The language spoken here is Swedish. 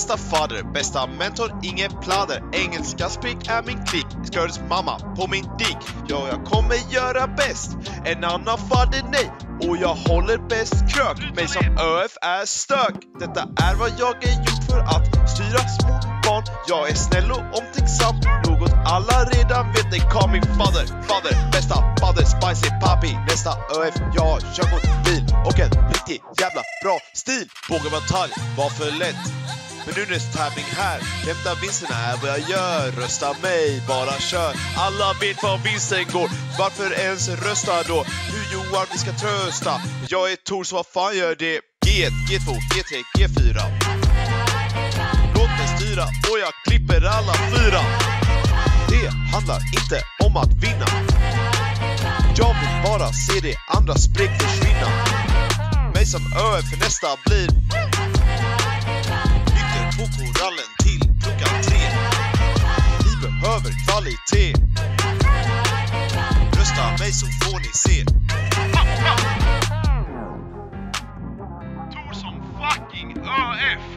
bästa fader, bästa mentor, inget pladder. Engelska sprick är min klick. Skördets mamma på min dick. Ja, jag kommer göra bäst. En annan fader, nej. Och jag håller bäst krök. Mig som ÖF är stök. Detta är vad jag är gjort för att styra små barn. Jag är snäll och omtänksam. Något alla redan vet. They call me father, father, bästa fadder, spicy papi. Nästa ÖF, jag har körkort, bil och en riktig jävla bra stil. Vågar vara talg, var för lätt. Men nu nästa tävling här, hämta vinsterna är vad jag gör. Rösta mig, bara kör. Alla vet var vinsten går. Varför ens rösta då? Hur Johan vi ska trösta? Jag är Tor, så vad fan gör det? G1, G2, G3, G4. Låt mig styra och jag klipper alla fyra. Det handlar inte om att vinna. Jag vill bara se det andra spring försvinna. Mig som ÖF för nästa blir Rösta mig så får ni se. Tor som fucking ÖF!